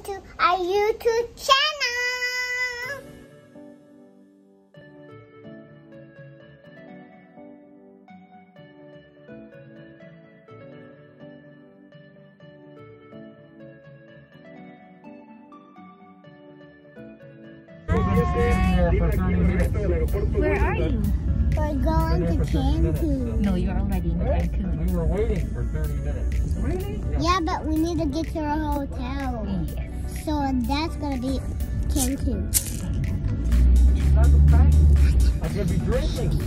welcome to our YouTube channel. Where are you? We're going to Cancun. No, you're already in Cancun. We were waiting for 30 minutes. Really? Yeah, but we need to get to our hotel. Yes. So that's gonna be Cancun. I'm gonna be drinking.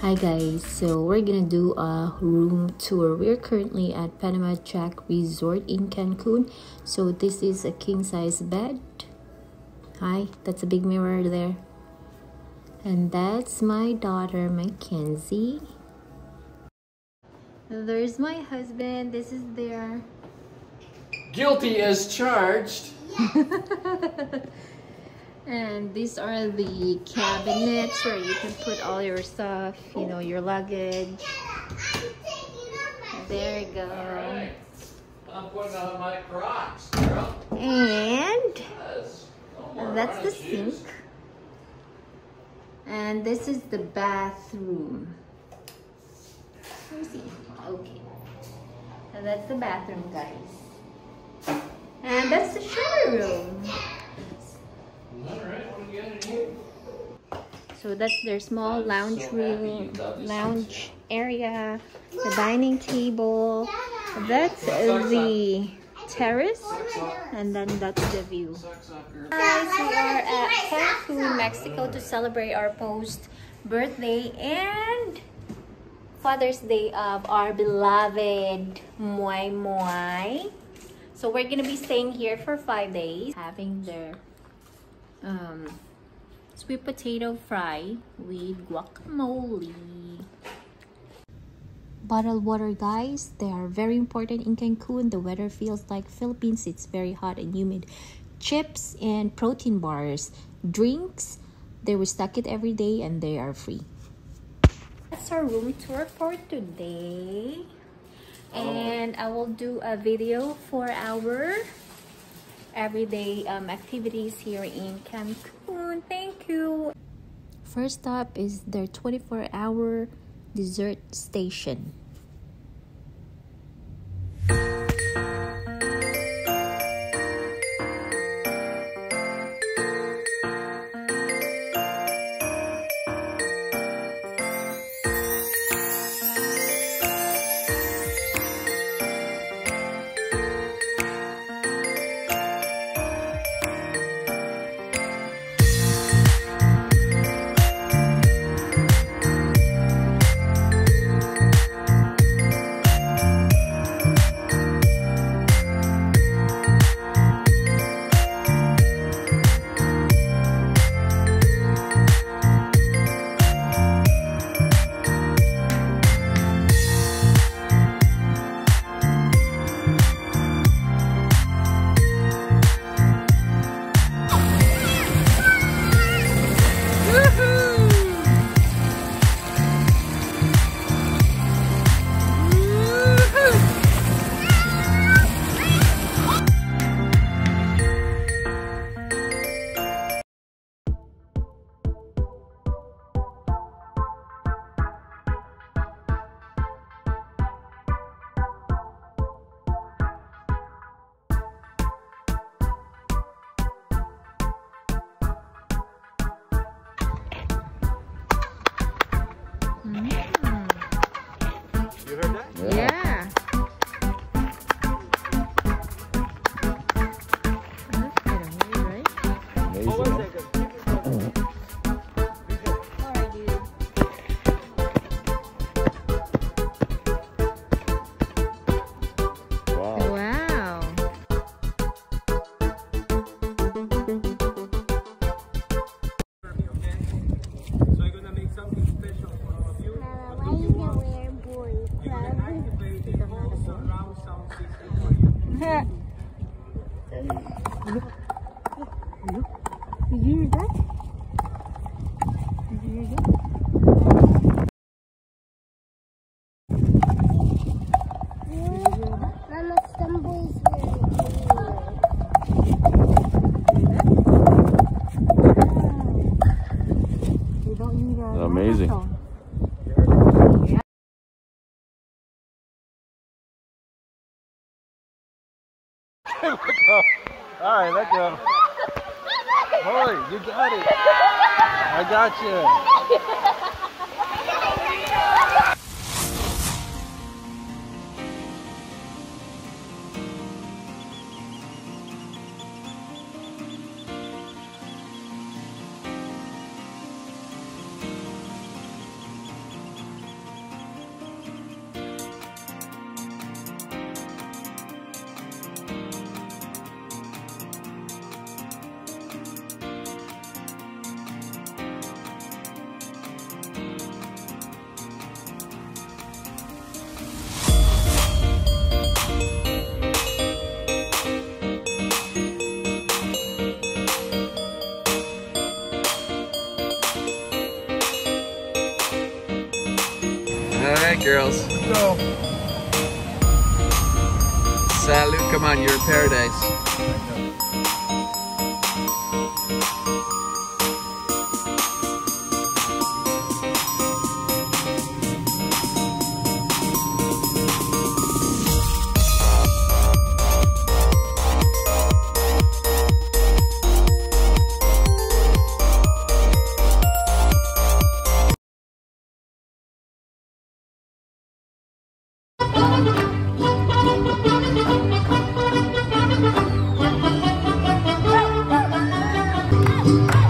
Hi guys, so we're gonna do a room tour. We're currently at Panama Jack Resort in Cancun. So this is a king size bed. Hi, that's a big mirror there. And that's my daughter Mackenzie. There's my husband. This is their Guilty as charged. And these are the cabinets where you can put all your stuff, you know, your luggage. There you go. I'm putting on my Crocs, girl. And. That's the sink. And this is the bathroom. Let me see. Okay. And that's the bathroom, guys. And that's the shower room. All right, what do you got in here? So that's their small lounge room, lounge area, the dining table. That's the terrace, and then that's the view. Guys, we are at Cancun, Mexico to celebrate our post birthday and Father's Day of our beloved Muay Muay. So we're gonna be staying here for five days, having their um, sweet potato fry with guacamole. Bottled water, guys, they are very important in Cancun. The weather feels like Philippines. It's very hot and humid. Chips and protein bars, drinks, they restock it every day and they are free. That's our room tour for today. And I will do a video for our everyday um, activities here in Cancun. Thank you. First up is their 24 hour dessert station. Amazing. All right, let go. Holy, you got it. I got you. right, girls. Go. Salute. Come on, you're in paradise. Why?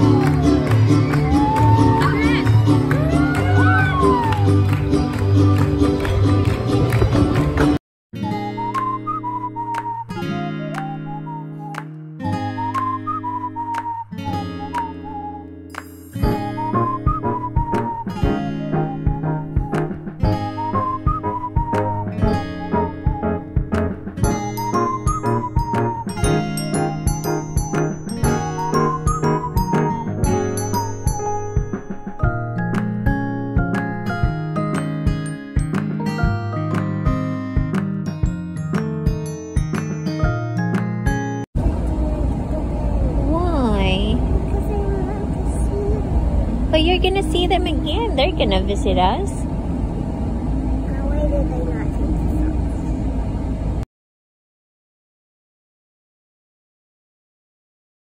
But you're gonna see them again. They're gonna visit us.